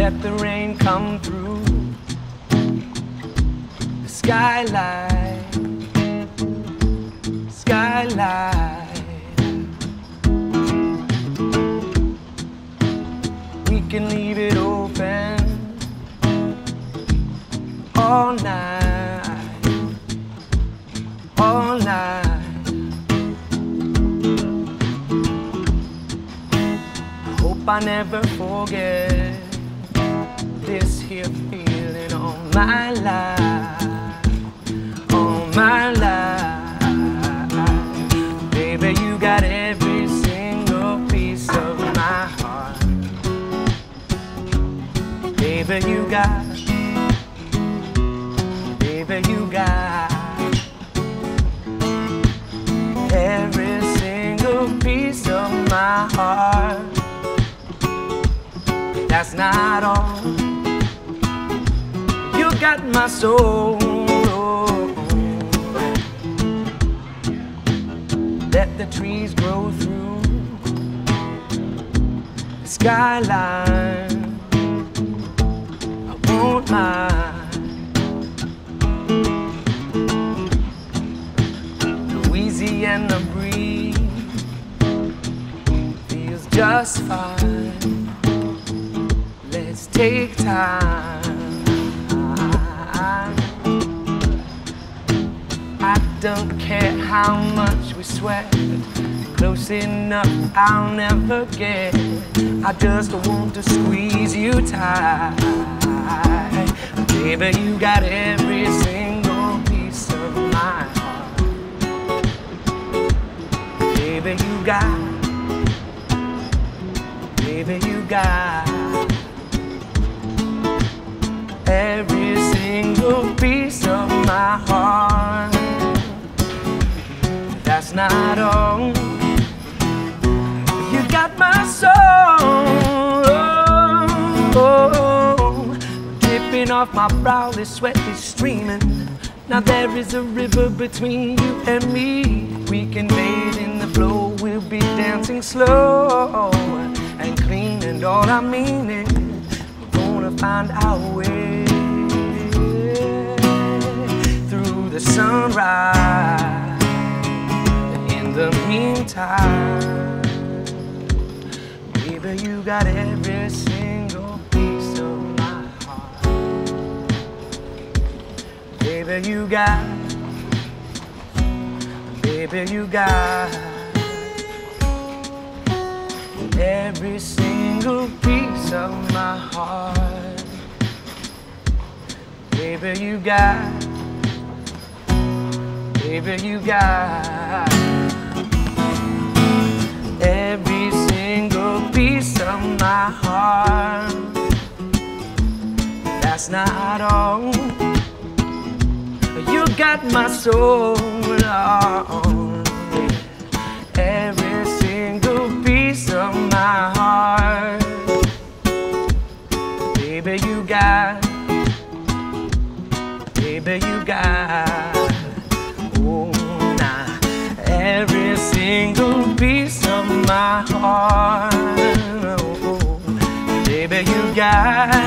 let the rain come through the skylight, skylight. We can leave it open all night, all night. I hope I never forget this here feeling all my life, all my life. Baby, you got every single piece of my heart. Baby, you got, baby, you got every single piece of my heart. That's not all. Got my soul. Let the trees grow through the skyline. I won't mind. Louisiana breeze feels just fine. Let's take time. Don't care how much we sweat. Close enough, I'll never get. I just want to squeeze you tight. Baby, you got every That's not all. You got my soul. Dripping off my brow, the sweat is streaming. Now there is a river between you and me. We can bathe in the flow, we'll be dancing slow and clean. And all I mean is, we're gonna find our way through the sunrise. Meantime, baby, you got every single piece of my heart. Baby, you got, baby, you got every single piece of my heart. Baby, you got, baby, you got my heart. That's not all. You got my soul every single piece of my heart. Baby, you got, baby, you got, oh, nah, every single piece of my heart. Got.